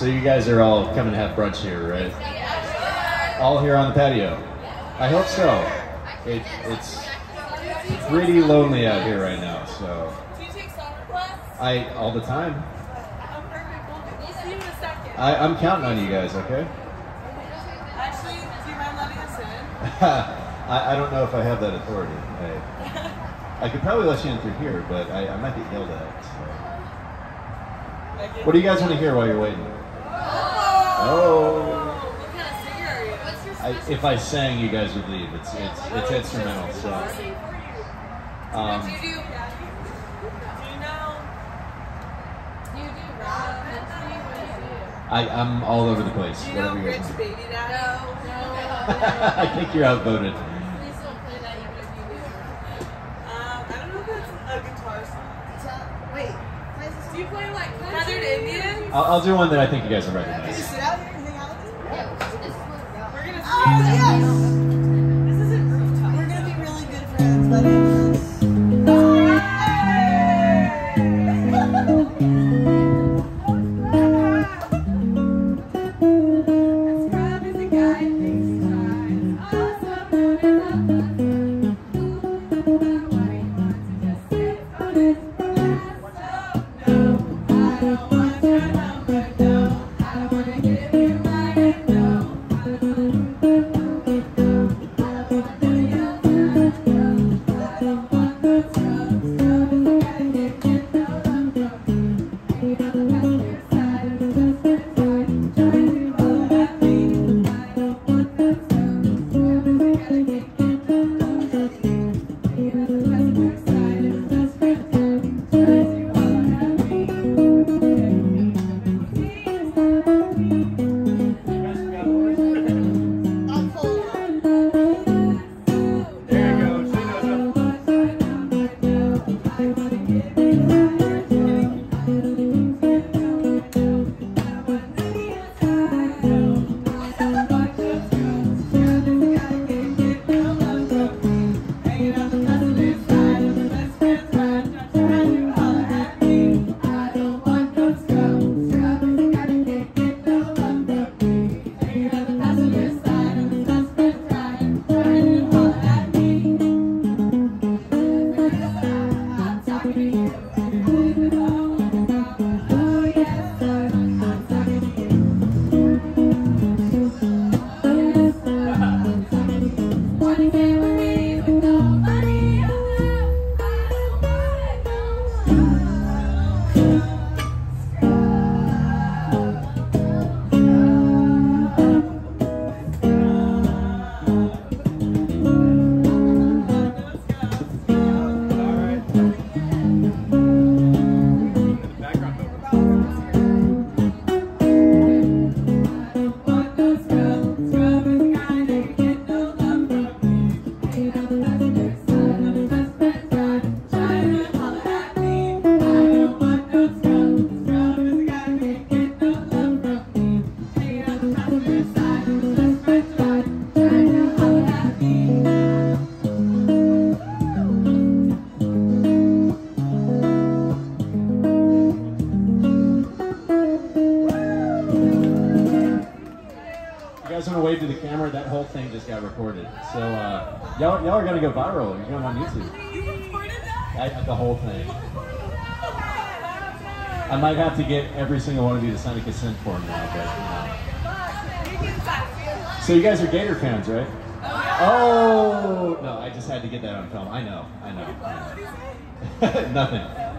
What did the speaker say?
So you guys are all coming to have brunch here, right? All here on the patio. I hope so. It, it's pretty lonely out here right now, so Do you take soccer class? I all the time. I, I'm counting on you guys, okay? Actually, do you mind letting us in? I, I don't know if I have that authority. I, I could probably let you in through here, but I, I might get yelled at. So. What do you guys want to hear while you're waiting? Oh. What kind of singer are you? What's your I, if I sang, you guys would leave. It's it's it's instrumental. So, um, do you do? Do you know? Do you do rap, country? What do you do? I I'm all over the place. Do you know Rich. Baby Daddy? No, I think you're outvoted. Please don't play that even if you do. Um, I don't know if that's a guitar song. Wait, Do you play like Feathered Indian? I'll, I'll do one that I think you guys will recognize. sit out here and hang out with me? We're gonna Oh, see. Yes! This isn't rooftop. We're gonna be really good friends, buddy. You guys want to wave to the camera? That whole thing just got recorded. So uh, y'all y'all are gonna go viral. You're going on YouTube. You recorded that? I, the whole thing. I might have to get every single one of you to sign a consent form now, but. So you guys are Gator fans, right? Oh no! I just had to get that on film. I know. I know. Nothing.